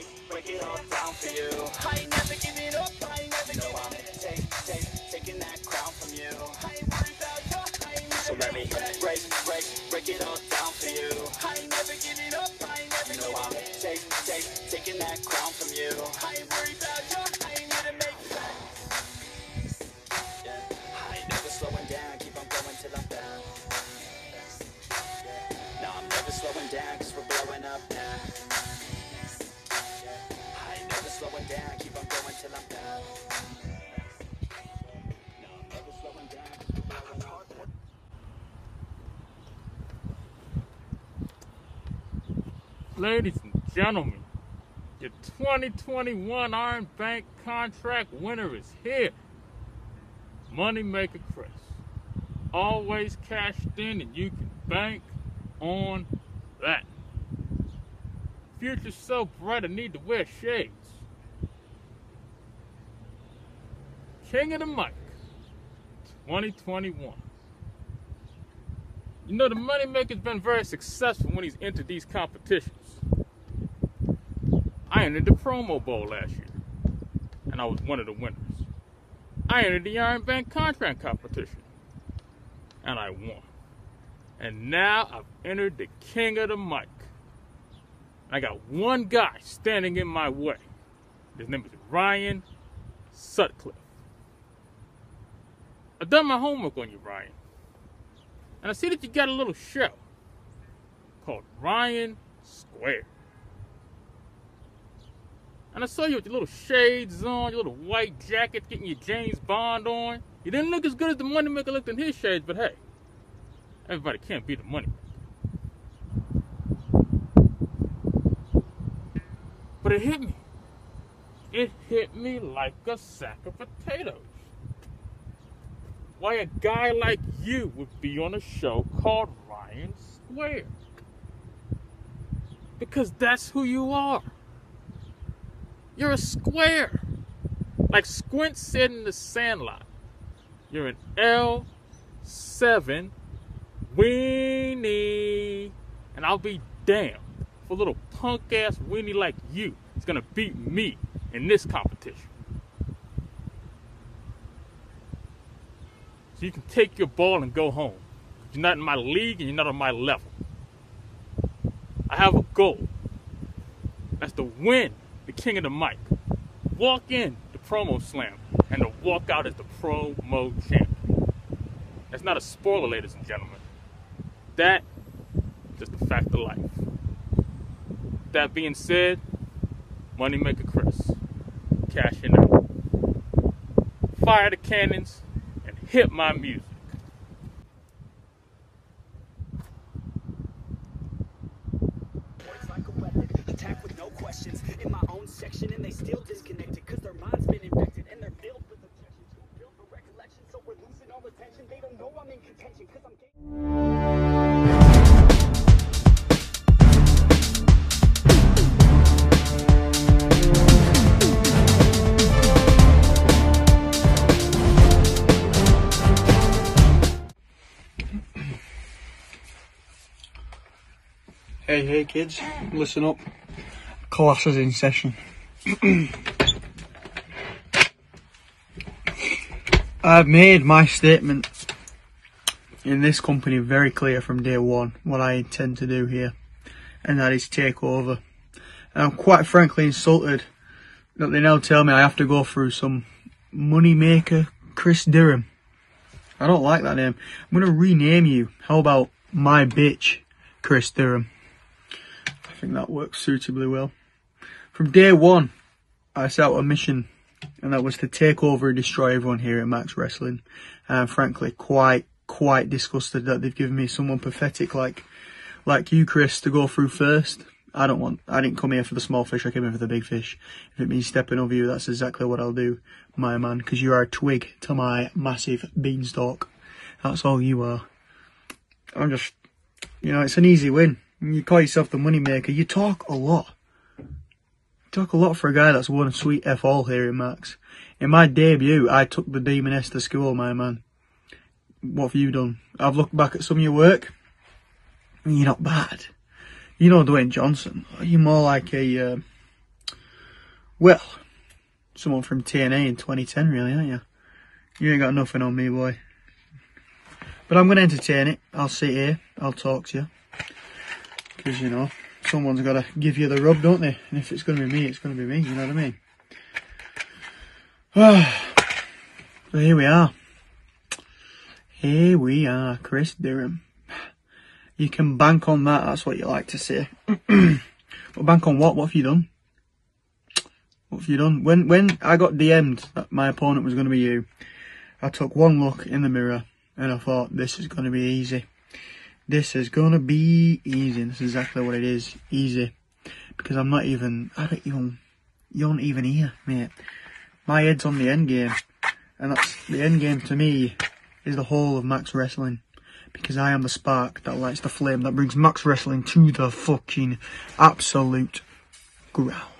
break, break it all down for you. I ain't never giving up, I ain't never giving up. I'm take, take, taking that crown from you. I ain't worried about you, I ain't never So let me break, break, break, break it all down for you. I ain't never giving up, I ain't never giving up. No, I'm take, take, taking that crown from you. I ain't worried about you. Ladies and gentlemen, your 2021 Iron Bank contract winner is here. Moneymaker Chris. Always cashed in and you can bank on that. Future's so bright I need to wear shades. King of the Mic 2021. You know, the Moneymaker's been very successful when he's entered these competitions. I entered the promo bowl last year, and I was one of the winners. I entered the Iron Bank contract competition, and I won. And now I've entered the King of the Mic. I got one guy standing in my way. His name is Ryan Sutcliffe. I've done my homework on you, Ryan. And I see that you got a little show called Ryan Square. And I saw you with your little shades on, your little white jacket, getting your James Bond on. You didn't look as good as the Moneymaker looked in his shades, but hey, everybody can't be the Moneymaker. But it hit me. It hit me like a sack of potatoes. Why a guy like you would be on a show called Ryan Square. Because that's who you are. You're a square. Like Squint said in the Sandlot. You're an L7 weenie. And I'll be damned if a little punk ass weenie like you is gonna beat me in this competition. So you can take your ball and go home. You're not in my league and you're not on my level. I have a goal. That's to win the King of the Mic. Walk in the promo slam and to walk out as the promo champion. That's not a spoiler, ladies and gentlemen. That is just a fact of life. That being said, Moneymaker Chris, cashing out. Fire the cannons hit my music. In my own section, and they still disconnected, cause their mind's Hey, hey kids, listen up. Class is in session. I've made my statement in this company very clear from day one what I intend to do here, and that is take over. And I'm quite frankly insulted that they now tell me I have to go through some money maker Chris Durham. I don't like that name. I'm gonna rename you. How about my bitch Chris Durham? Think that works suitably well. From day one, I set out a mission, and that was to take over and destroy everyone here at Max Wrestling. And I'm frankly quite, quite disgusted that they've given me someone pathetic like, like you, Chris, to go through first. I don't want, I didn't come here for the small fish, I came here for the big fish. If it means stepping over you, that's exactly what I'll do, my man, because you are a twig to my massive beanstalk. That's all you are. I'm just, you know, it's an easy win. You call yourself the money maker. You talk a lot. You talk a lot for a guy that's won a sweet F all here in Max. In my debut, I took the Demoness to school, my man. What have you done? I've looked back at some of your work. You're not bad. You know Dwayne Johnson. You're more like a, uh, well, someone from TNA in 2010, really, aren't you? You ain't got nothing on me, boy. But I'm going to entertain it. I'll sit here. I'll talk to you. Because, you know, someone's got to give you the rub, don't they? And if it's going to be me, it's going to be me. You know what I mean? so here we are. Here we are, Chris Durham. You can bank on that. That's what you like to say. but bank on what? What have you done? What what have you done? When when I got DM'd that my opponent was going to be you, I took one look in the mirror and I thought, this is going to be easy. This is to be easy. And this is exactly what it is. Easy. Because I'm not even, I don't even, you aren't even here, mate. My head's on the end game. And that's, the end game to me is the whole of Max Wrestling. Because I am the spark that lights the flame that brings Max Wrestling to the fucking absolute ground.